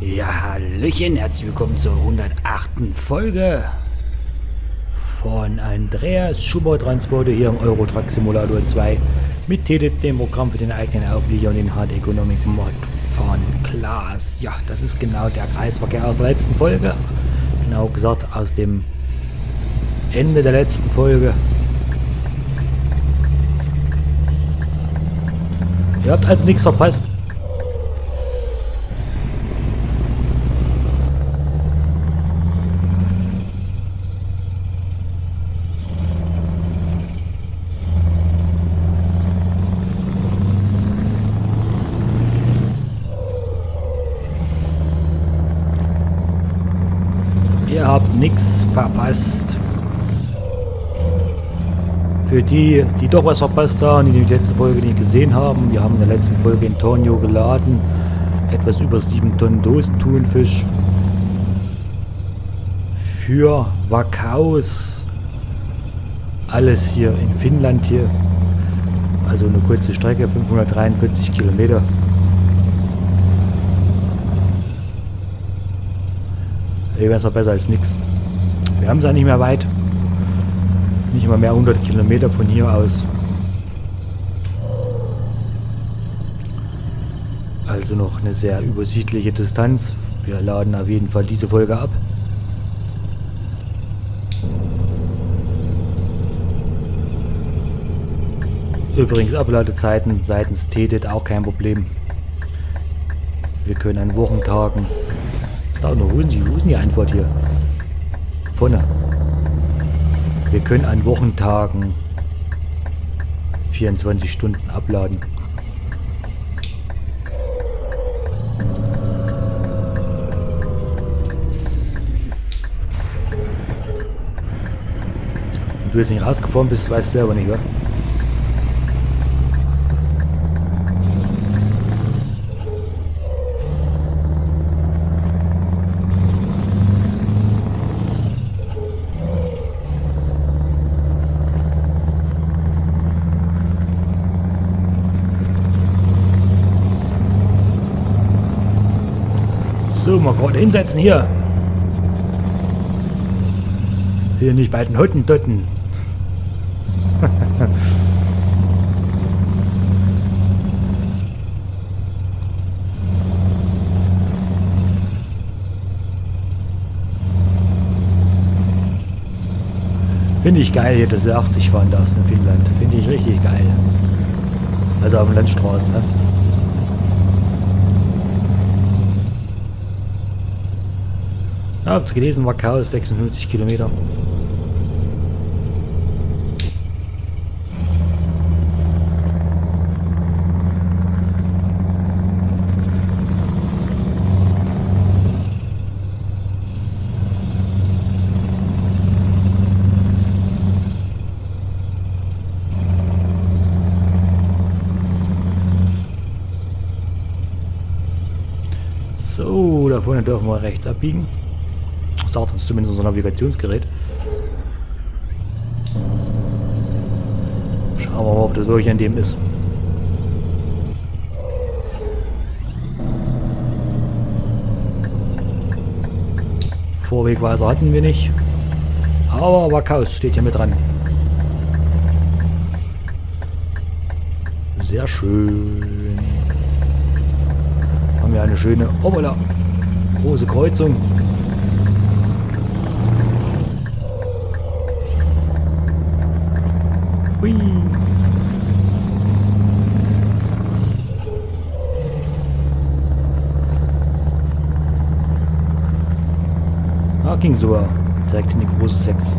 Ja, Hallöchen, herzlich willkommen zur 108. Folge von Andreas Schubert Transporte hier im Eurotruck Simulator 2 mit TTIP, dem Programm für den eigenen Auflieger und den Hard Economic Mod von Klaas. Ja, das ist genau der Kreisverkehr aus der letzten Folge. Genau gesagt aus dem Ende der letzten Folge. Ihr habt also nichts verpasst. Ihr habt nichts verpasst. Für die, die doch was verpasst haben, die die letzte Folge nicht gesehen haben, wir haben in der letzten Folge in Tornio geladen. Etwas über 7 Tonnen Dosen Thunfisch. Für Wakaus. Alles hier in Finnland hier. Also eine kurze Strecke, 543 Kilometer. Es noch besser als nichts. Wir haben es ja nicht mehr weit. Nicht mal mehr 100 Kilometer von hier aus. Also noch eine sehr übersichtliche Distanz. Wir laden auf jeden Fall diese Folge ab. Übrigens Abladezeiten seitens TEDIT auch kein Problem. Wir können an Wochentagen noch, ist die, wo ist die Antwort hier? Vorne. Wir können an Wochentagen 24 Stunden abladen. Und du jetzt nicht rausgefahren bist, weißt du selber nicht, wa? So, mal gerade hinsetzen hier. Hier nicht bei den Hottentotten. Finde ich geil hier, dass du 80 fahren darfst in Finnland. Finde ich richtig geil. Also auf den Landstraßen, ne? Ja, habt gelesen, Macau ist 56 Kilometer. So, da vorne dürfen wir rechts abbiegen sagt uns zumindest unser Navigationsgerät. Schauen wir mal, ob das wirklich an dem ist. Vorwegweiser hatten wir nicht. Aber Wakaus steht hier mit dran. Sehr schön. Haben wir eine schöne, hoppala, große Kreuzung. Ging sogar direkt in die große 6.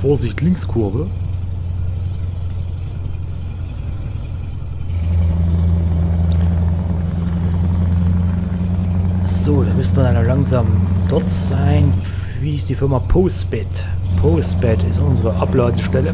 Vorsicht, Linkskurve. So, da müsste man dann langsam dort sein. Wie ist die Firma Postbet? Postbet ist unsere Abladestelle.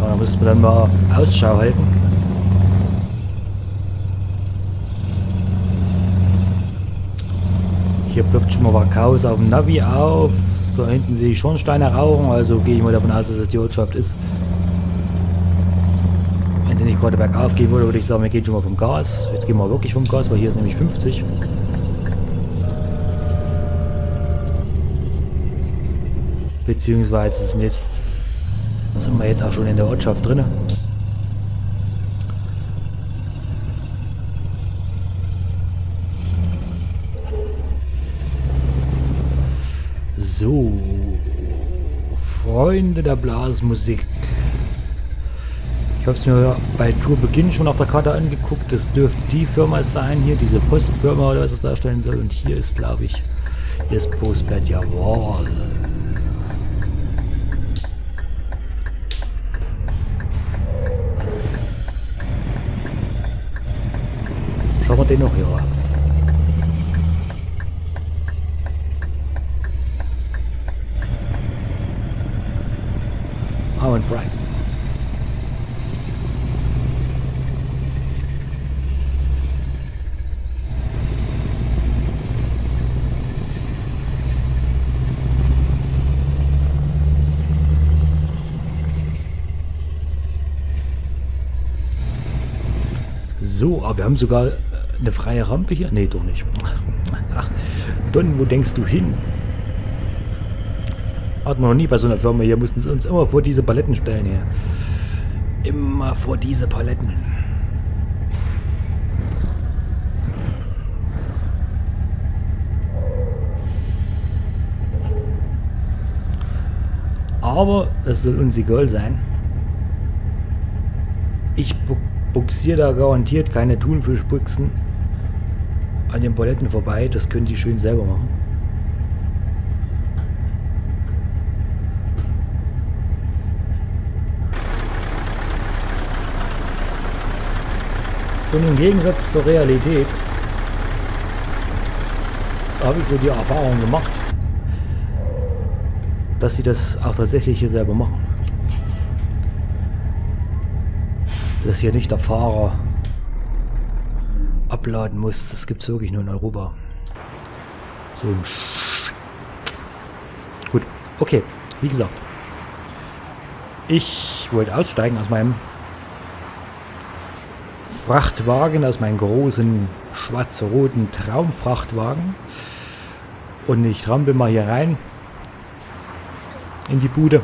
Aber da müssen wir dann mal Ausschau halten. Hier ploppt schon mal Wakaus auf dem Navi auf. Da hinten sehe ich Schornsteine rauchen, also gehe ich mal davon aus, dass es die Ortschaft ist. Nicht gerade bergauf gehen würde, würde ich sagen, wir gehen schon mal vom Gas. Jetzt gehen wir wirklich vom Gas, weil hier ist nämlich 50. Beziehungsweise sind jetzt sind wir jetzt auch schon in der Ortschaft drin. So, Freunde der Blasmusik. Ich habe es mir bei Tourbeginn schon auf der Karte angeguckt. Das dürfte die Firma sein hier, diese Postfirma oder was es darstellen soll. Und hier ist, glaube ich, hier ist Postbett, jawohl. Schauen wir den noch hier. Arm Fry. So, aber wir haben sogar eine freie Rampe hier? Nee, doch nicht. Ach, Don, wo denkst du hin? Hatten wir noch nie bei so einer Firma. Hier mussten sie uns immer vor diese Paletten stellen hier. Immer vor diese Paletten. Aber das soll uns egal sein. Ich buxiere da garantiert keine Thunfischbuchsen an den Paletten vorbei. Das können die schön selber machen. Und im Gegensatz zur Realität habe ich so die Erfahrung gemacht, dass sie das auch tatsächlich hier selber machen. Dass hier nicht der Fahrer abladen muss. Das gibt es wirklich nur in Europa. So ein Sch Gut, okay. Wie gesagt. Ich wollte aussteigen aus meinem Frachtwagen, aus meinem großen schwarz-roten Traumfrachtwagen. Und ich trampel mal hier rein in die Bude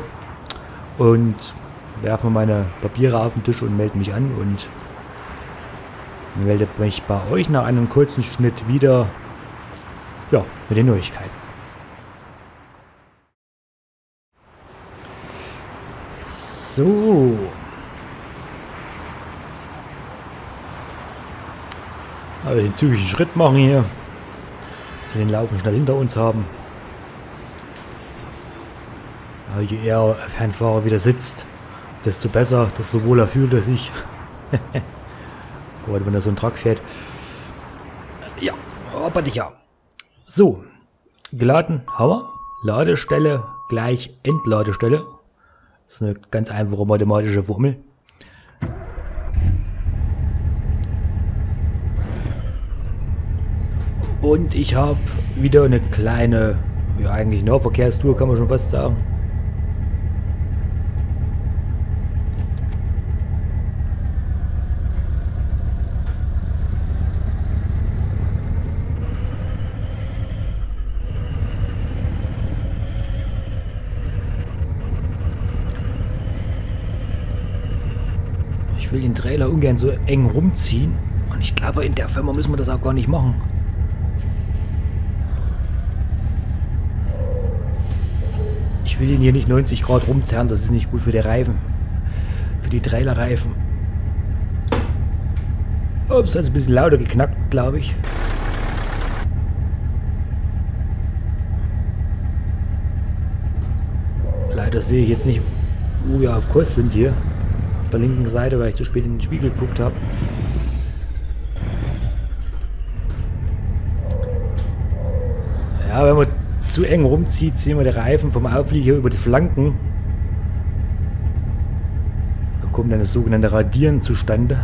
und werfe meine Papiere auf den Tisch und melde mich an und melde mich bei euch nach einem kurzen Schnitt wieder ja, mit den Neuigkeiten. So. Also den zügigen Schritt machen hier. Dass wir den Laufen schnell hinter uns haben. Aber je eher Fernfahrer wieder sitzt, desto besser, desto wohler fühlt er sich. Gerade wenn er so ein Truck fährt. Ja, aber ja. So, geladen, Hammer. Ladestelle gleich Entladestelle. Das ist eine ganz einfache mathematische Formel. Und ich habe wieder eine kleine, ja eigentlich Nahverkehrstour kann man schon fast sagen. will den Trailer ungern so eng rumziehen. Und ich glaube, in der Firma müssen wir das auch gar nicht machen. Ich will ihn hier nicht 90 Grad rumzerren, das ist nicht gut für die Reifen. Für die Trailerreifen. Ups, hat ein bisschen lauter geknackt, glaube ich. Leider sehe ich jetzt nicht, wo wir auf Kurs sind hier der linken Seite, weil ich zu spät in den Spiegel geguckt habe. Ja, wenn man zu eng rumzieht, ziehen wir die Reifen vom Auflieger über die Flanken. kommt dann das sogenannte Radieren zustande.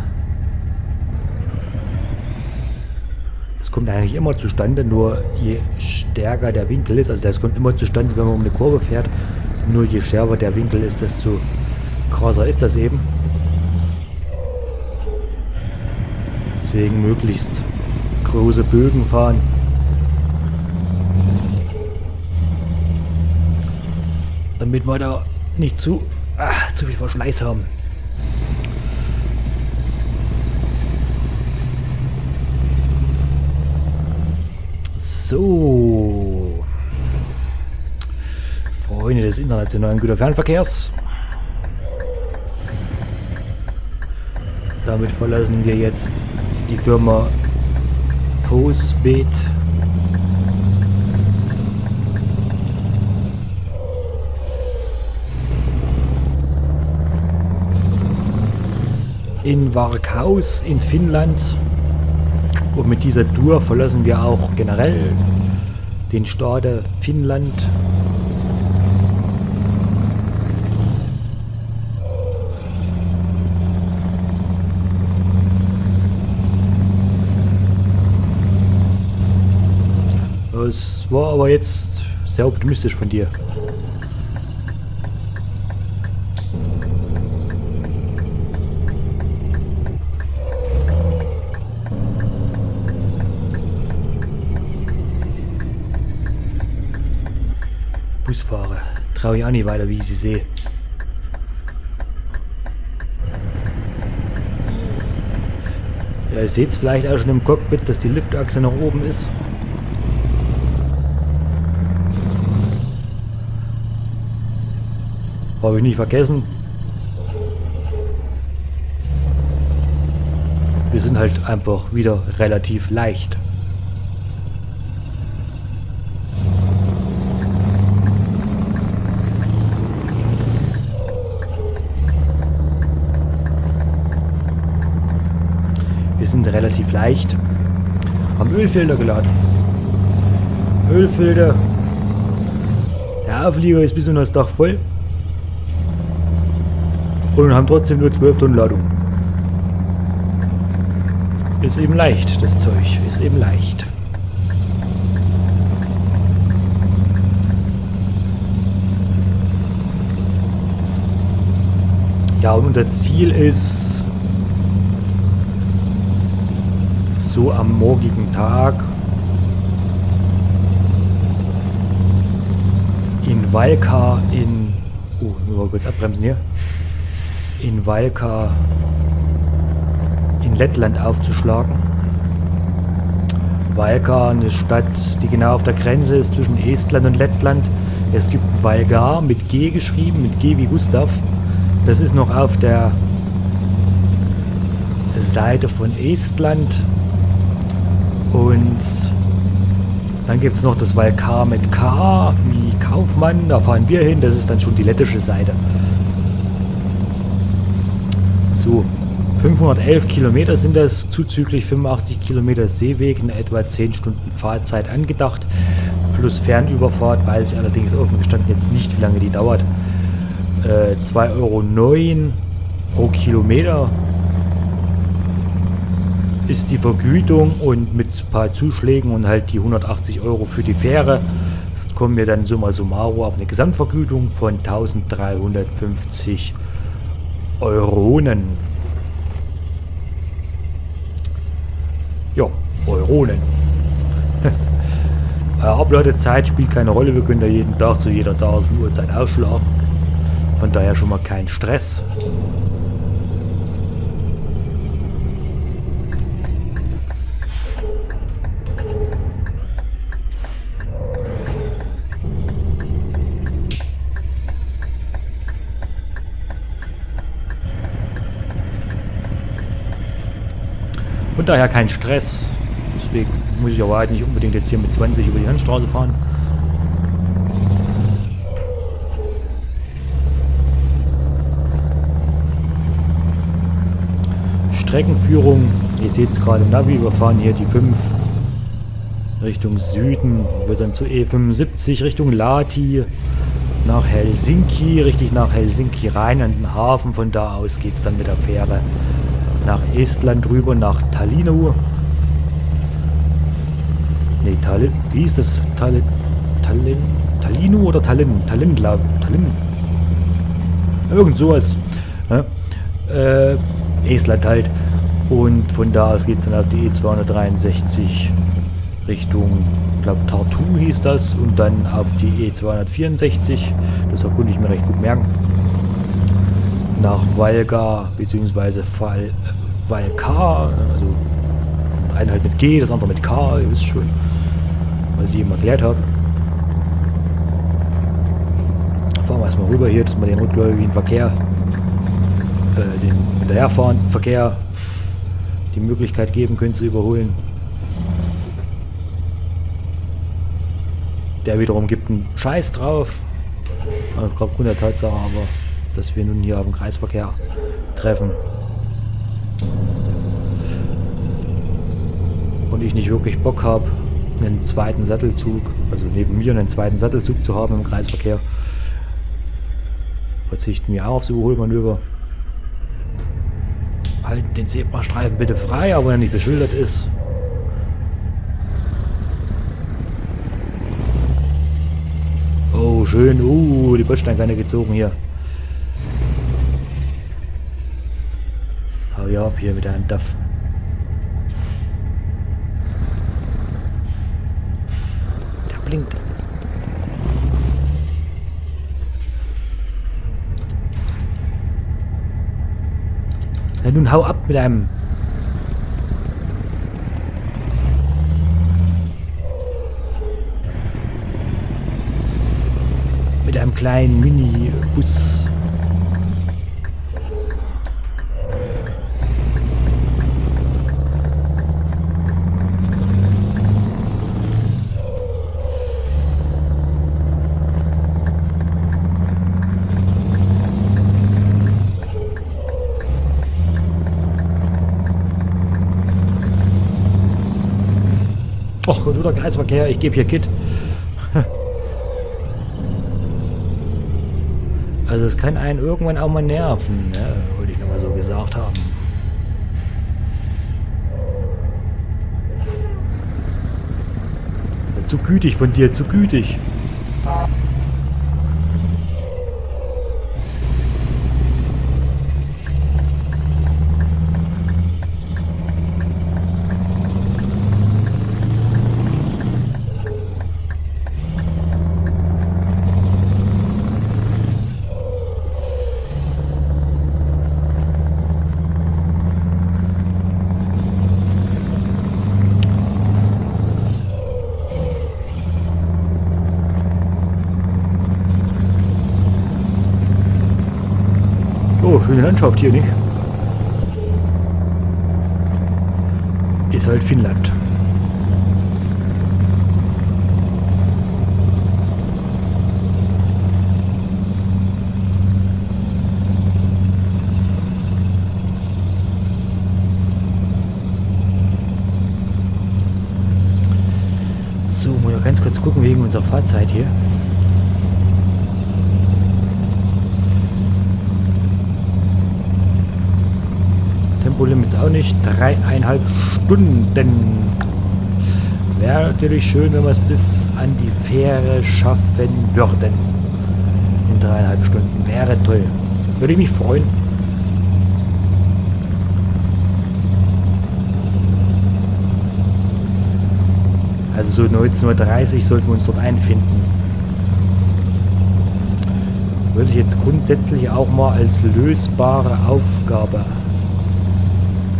Es kommt eigentlich immer zustande, nur je stärker der Winkel ist, also das kommt immer zustande, wenn man um eine Kurve fährt, nur je schärfer der Winkel ist, desto krasser ist das eben. Deswegen möglichst große Bögen fahren. Damit wir da nicht zu, ah, zu viel Verschleiß haben. So. Freunde des internationalen Güterfernverkehrs. Damit verlassen wir jetzt die Firma Postbet. In Varkaus in Finnland. Und mit dieser Tour verlassen wir auch generell den Staat Finnland. Das war aber jetzt sehr optimistisch von dir. Busfahrer. Traue ich auch nicht weiter, wie ich sie sehe. Ihr seht es vielleicht auch schon im Cockpit, dass die Liftachse nach oben ist. Habe ich nicht vergessen. Wir sind halt einfach wieder relativ leicht. Wir sind relativ leicht. Haben Ölfilter geladen. Ölfilter. Der Auflieger ist bis unter das Dach voll und haben trotzdem nur 12 Tonnen Ladung. Ist eben leicht, das Zeug. Ist eben leicht. Ja, und unser Ziel ist so am morgigen Tag in Valka in... Oh, müssen wir kurz abbremsen hier in Valka in Lettland aufzuschlagen. Valka, eine Stadt, die genau auf der Grenze ist zwischen Estland und Lettland. Es gibt Valgar mit G geschrieben, mit G wie Gustav. Das ist noch auf der Seite von Estland. Und dann gibt es noch das Valkar mit K wie Kaufmann. Da fahren wir hin. Das ist dann schon die lettische Seite. So, 511 Kilometer sind das, zuzüglich 85 Kilometer Seeweg, in etwa 10 Stunden Fahrzeit angedacht, plus Fernüberfahrt, weiß ich allerdings offen gestanden jetzt nicht, wie lange die dauert. Äh, 2,09 Euro pro Kilometer ist die Vergütung und mit ein paar Zuschlägen und halt die 180 Euro für die Fähre kommen wir dann summa summarum auf eine Gesamtvergütung von 1350 Euro. Euronen. Ja, Euronen. äh, Abladezeit spielt keine Rolle. Wir können da jeden Tag zu jeder Tagesuhrzeit ausschlagen. Von daher schon mal kein Stress. Von daher kein Stress. Deswegen muss ich aber halt nicht unbedingt jetzt hier mit 20 über die Landstraße fahren. Streckenführung, ihr seht es gerade im Navi, wir fahren hier die 5 Richtung Süden, wird dann zu E75 Richtung Lati nach Helsinki, richtig nach Helsinki rein an den Hafen. Von da aus geht es dann mit der Fähre nach Estland rüber, nach Tallinnu. Ne, Tallinn, wie ist das? Tallinn, Tallinn, Tallinnu oder Tallinn? Tallinn, glaube Tallinn. Irgend sowas. Ja? Äh, Estland halt. Und von da aus geht es dann auf die E263 Richtung, ich glaube Tartu hieß das. Und dann auf die E264. Das konnte ich mir recht gut merken. Nach Valga bzw. Val, Valka. Also eine halt mit G, das andere mit K. Ihr wisst schon, was ich eben erklärt habe. Fahren wir erstmal rüber hier, dass wir den rückläufigen Verkehr, äh, den hinterherfahrenden Verkehr die Möglichkeit geben können zu überholen. Der wiederum gibt einen Scheiß drauf. Aufgrund der Tatsache aber, dass wir nun hier auf dem Kreisverkehr treffen. Und ich nicht wirklich Bock habe, einen zweiten Sattelzug, also neben mir einen zweiten Sattelzug zu haben im Kreisverkehr. Verzichten wir auch aufs Überholmanöver. Halten den Zebrastreifen bitte frei, aber wenn er nicht beschildert ist. Oh, schön. Uh, die Bordsteinkanne gezogen hier. Hau ja ab hier mit einem Duff. Der blinkt. Na nun hau ab mit einem... Mit einem kleinen Mini-Bus. Och, guter Kreisverkehr, ich gebe hier Kit. Also es kann einen irgendwann auch mal nerven, ne? wollte ich nochmal so gesagt haben. Zu gütig von dir, zu gütig. Oh, schöne Landschaft hier, nicht? Ist halt Finnland. So, ich ganz kurz gucken wegen unserer Fahrzeit hier. Tempolimits auch nicht. Dreieinhalb Stunden. Wäre natürlich schön, wenn wir es bis an die Fähre schaffen würden. In dreieinhalb Stunden. Wäre toll. Würde ich mich freuen. Also so 19.30 Uhr sollten wir uns dort einfinden. Würde ich jetzt grundsätzlich auch mal als lösbare Aufgabe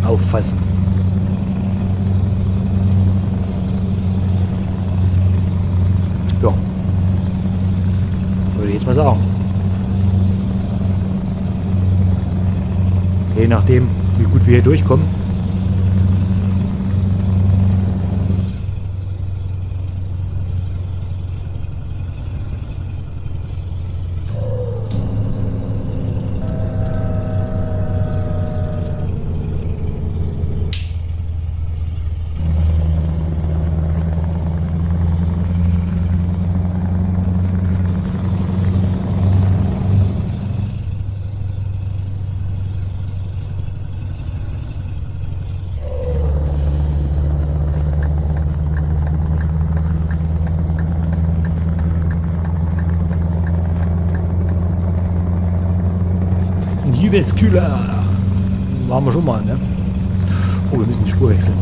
auffassen. Ja. Würde ich jetzt mal sagen. Je nachdem, wie gut wir hier durchkommen. Jyväskylä. Waren wir schon mal, ne? Oh, wir müssen die Spur wechseln.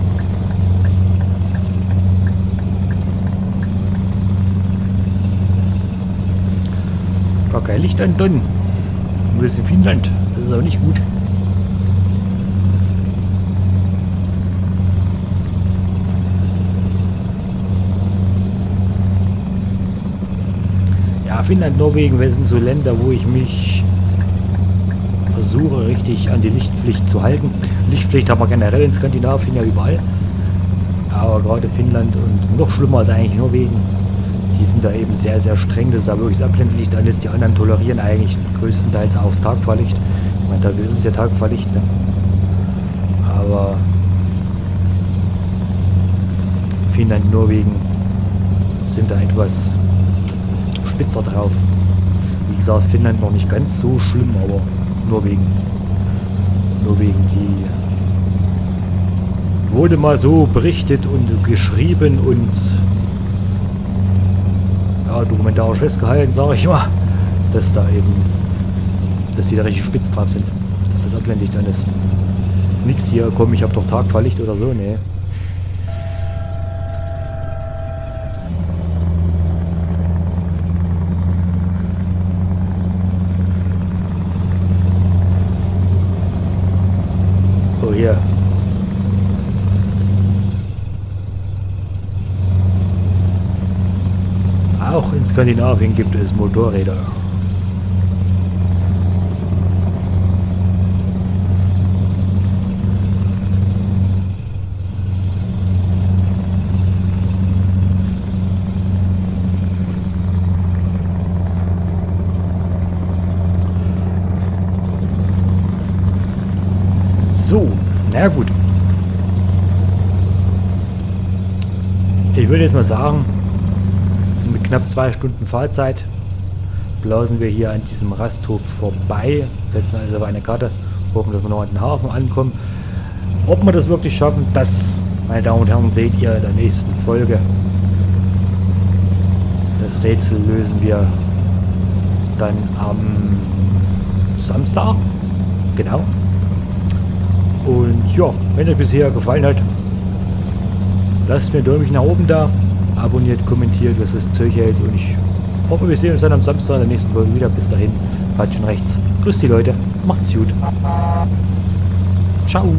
Gar kein Licht an Don. Nur das in Finnland. Das ist auch nicht gut. Ja, Finnland, Norwegen, das sind so Länder, wo ich mich versuche, richtig an die Lichtpflicht zu halten. Lichtpflicht haben wir generell in Skandinavien ja überall. Aber gerade Finnland und noch schlimmer ist eigentlich Norwegen. Die sind da eben sehr, sehr streng, dass da wirklich das Abblendlicht an ist. Die anderen tolerieren eigentlich größtenteils auch das Tagfahrlicht. Ich meine, da ist es ja Tagfahrlicht. Ne? Aber Finnland, Norwegen sind da etwas spitzer drauf. Wie gesagt, Finnland noch nicht ganz so schlimm, aber Norwegen. Norwegen, die wurde mal so berichtet und geschrieben und ja, dokumentarisch festgehalten, sage ich mal, dass da eben, dass die da richtig spitz drauf sind, dass das Abblendlicht dann ist. Nix hier, komm, ich habe doch Tagfahrlicht oder so, nee. Oh, hier. Auch in Skandinavien gibt es Motorräder. So, na gut. Ich würde jetzt mal sagen, mit knapp zwei Stunden Fahrzeit blausen wir hier an diesem Rasthof vorbei, setzen also auf eine Karte, hoffen, dass wir noch an den Hafen ankommen. Ob wir das wirklich schaffen, das, meine Damen und Herren, seht ihr in der nächsten Folge. Das Rätsel lösen wir dann am Samstag. Genau. Und ja, wenn euch bisher gefallen hat, lasst mir ein Däumchen nach oben da, abonniert, kommentiert, was das Zeug hält und ich hoffe, wir sehen uns dann am Samstag in der nächsten Folge wieder. Bis dahin, schon rechts. Grüß die Leute, macht's gut. Ciao.